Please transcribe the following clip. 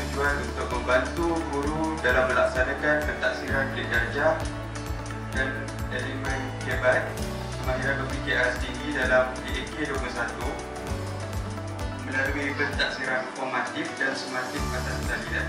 bertujuan untuk membantu guru dalam melaksanakan pentaksiran klik darjah dan elemen kebat kemahiran berfikir aras tinggi dalam DAK 21 melalui pentaksiran formatif dan sematif atas talian.